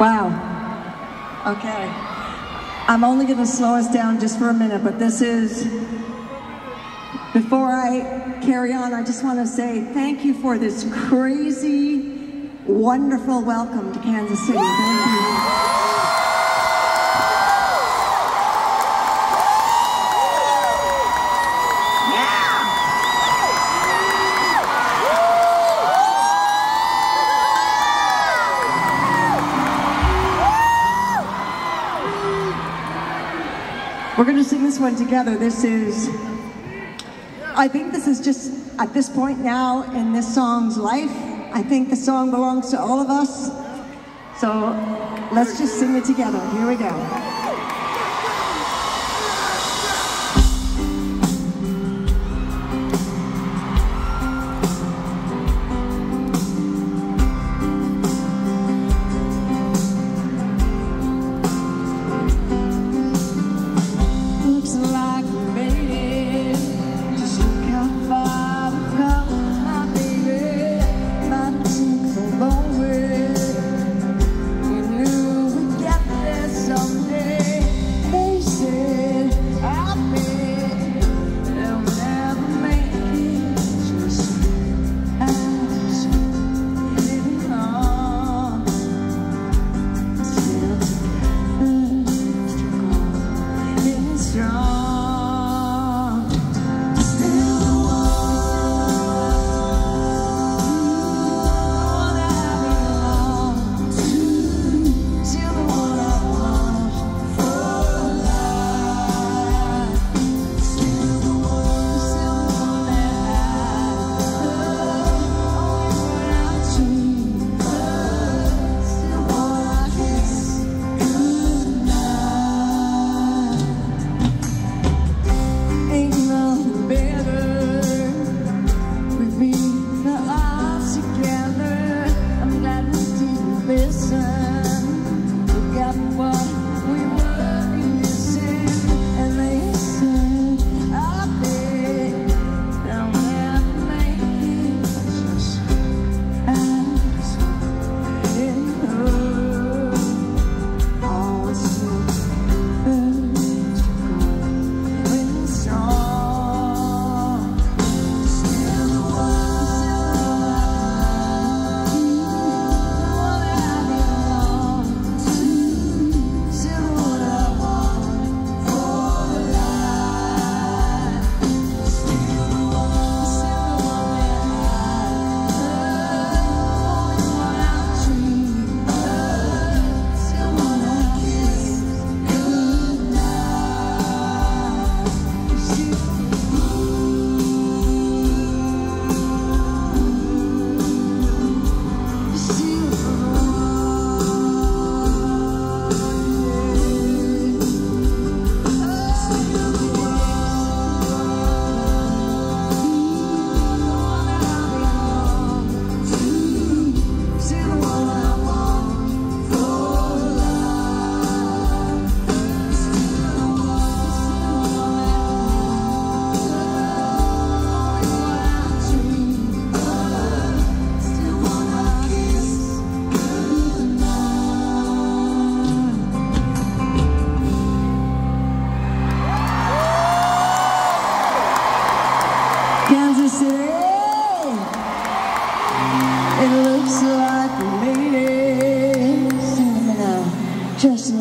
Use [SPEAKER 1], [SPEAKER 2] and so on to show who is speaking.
[SPEAKER 1] Wow. Okay. I'm only going to slow us down just for a minute, but this is, before I carry on, I just want to say thank you for this crazy, wonderful welcome to Kansas City. Thank you. We're going to sing this one together. This is, I think this is just at this point now in this song's life. I think the song belongs to all of us. So let's just sing it together. Here we go. Just